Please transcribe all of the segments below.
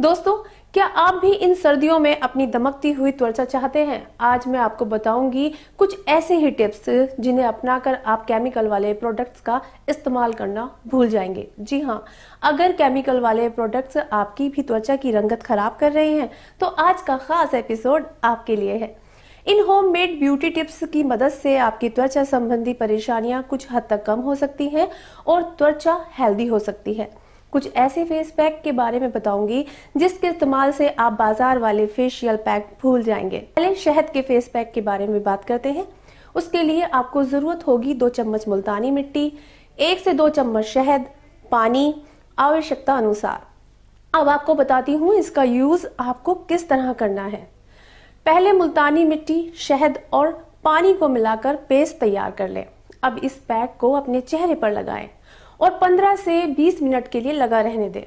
दोस्तों, क्या आप भी इन सर्दियों में अपनी दमकती हुई त्वचा चाहते हैं? आज मैं आपको बताऊँगी कुछ ऐसे ही टिप्स जिन्हें अपनाकर आप केमिकल वाले प्रोडक्ट्स का इस्तेमाल करना भूल जाएँगे। जी हाँ अगर केमिकल वाले प्रोडक्ट्स आपकी भी त्वचा की रंगत खराब कर रहे हैं तो आज का खास एपिसोड आपके लिए है। In home made beauty tips की मदद से आपकी त्वचा संबंधी परेशानियाँ कुछ हद तक कम हो सकती हैं और त्वचा हेल्दी हो सकती है। कुछ ऐसे फेस पैक के बारे में बताऊँगी, जिसके इस्तेमाल से आप बाज़ार वाले फेशियल पैक भूल जाएँगे। पहले शहद के फेस पैक के बारे में बात करते हैं। उसके लिए आपको ज़रूरत होगी दो चम्मच मुल्तानी मिट्टी, एक से दो चम्मच शहद, पानी, आवश्यकता अनुसार। अब आपको बताती हूँ इसका यूज़ आपको किस तरह करना है। पहले मुल्तानी मिट्टी, शहद और पानी को मिलाकर पेस्ट तैयार कर लें। अब इस पैक को अपने चेहरे पर लगाएँ। और 15 से 20 मिनट के लिए लगा रहने दें।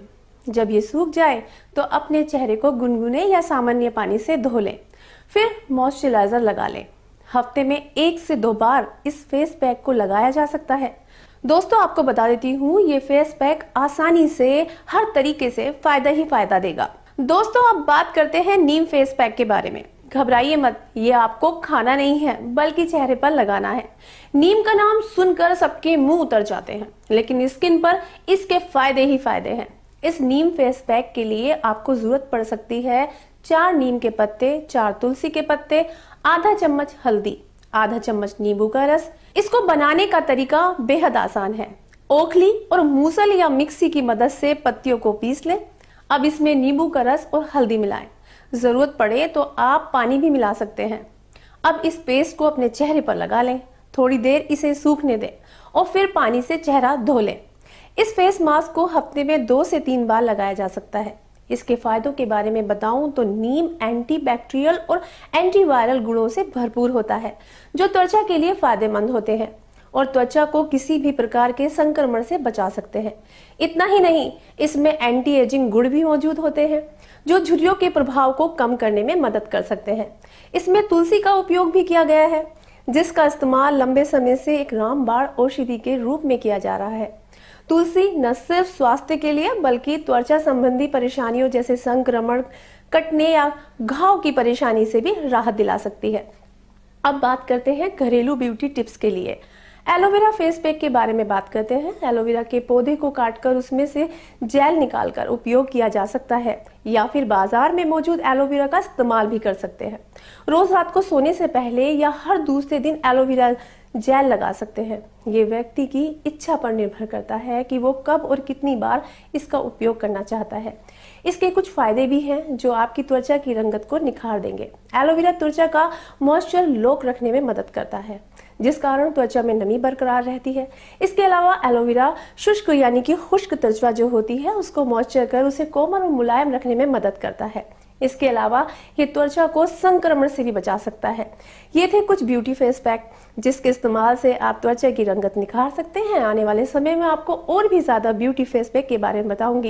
जब ये सूख जाए तो अपने चेहरे को गुनगुने या सामान्य पानी से धो लें। फिर मॉइस्चराइजर लगा लें। हफ़्ते में एक से दो बार इस फेस पैक को लगाया जा सकता है। दोस्तों, आपको बता देती हूँ, ये फेस पैक आसानी से, हर तरीके से फ़ायदा ही फ़ायदा देगा। दोस्तों, अब बात करते हैं नीम फेस पैक के बारे में। घबराइए मत, ये आपको खाना नहीं है, बल्कि चेहरे पर लगाना है। नीम का नाम सुनकर सबके मुँह उतर जाते हैं, लेकिन स्किन पर इसके फ़ायदे ही फ़ायदे हैं। इस नीम फेस पैक के लिए आपको ज़रूरत पड़ सकती है चार नीम के पत्ते, चार तुलसी के पत्ते, आधा चम्मच हल्दी, आधा चम्मच नींबू का रस। इसको बनाने का तरीका बेहद आसान है। ओखली और मूसल या मिक्सी की मदद से पत्तियों को पीस लें। अब इसमें नींबू का रस और हल्दी मिलाएँ। ज़रूरत पड़े तो आप पानी भी मिला सकते हैं। अब इस पेस्ट को अपने चेहरे पर लगा लें, थोड़ी देर इसे सूखने दें और फिर पानी से चेहरा धो लें। इस फेस मास्क को हफ़्ते में दो से तीन बार लगाया जा सकता है। इसके फायदों के बारे में बताऊँ तो नीम एंटीबैक्टीरियल और एंटीवायरल गुणों से भरपूर होता है, जो त्वचा के लिए फ़ायदेमंद होते हैं। और त्वचा को किसी भी प्रकार के संक्रमण से बचा सकते हैं। इतना ही नहीं, इसमें एंटी एजिंग गुड़ भी मौजूद होते हैं, जो झुर्रियों के प्रभाव को कम करने में मदद कर सकते हैं। इसमें तुलसी का उपयोग भी किया गया है, जिसका इस्तेमाल लंबे समय से एक रामबाण औषधि के रूप में किया जा रहा है। तुलसी न सिर्फ़ स्वास्थ्य के लिए, बल्कि त्वचा संबंधी परेशानियों जैसे संक्रमण, कटने या घाव की परेशानी से भी राहत दिला सकती है। अब बात करते हैं घरेलू ब्यूटी टिप्स के लिए। एलोवेरा फेस पैक के बारे में बात करते हैं। एलोवेरा के पौधे को काटकर उसमें से जेल निकालकर उपयोग किया जा सकता है, या फिर बाज़ार में मौजूद एलोवेरा का इस्तेमाल भी कर सकते हैं। रोज रात को सोने से पहले या हर दूसरे दिन एलोवेरा जेल लगा सकते हैं। ये व्यक्ति की इच्छा पर निर्भर करता है कि वो कब और कितनी बार इसका उपयोग करना चाहता है। इसके कुछ फ़ायदे भी हैं जो आपकी त्वचा की रंगत को निखार देंगे। एलोवेरा त्वचा का मॉइस्चर लोक रखने में मदद करता है, जिस कारण त्वचा में नमी बरकरार रहती है। इसके अलावा एलोवेरा शुष्क यानी कि खुश्क त्वचा जो होती है, उसको मॉइस्चर कर उसे कोमल और मुलायम रखने में मदद करता है। इसके अलावा ये त्वचा को संक्रमण से भी बचा सकता है। ये थे कुछ ब्यूटी फेस पैक जिसके इस्तेमाल से आप त्वचा की रंगत निखार सकते हैं। आने वाले समय में आपको और भी ज़्यादा ब्यूटी फेस पैक के बारे में बताऊँगी।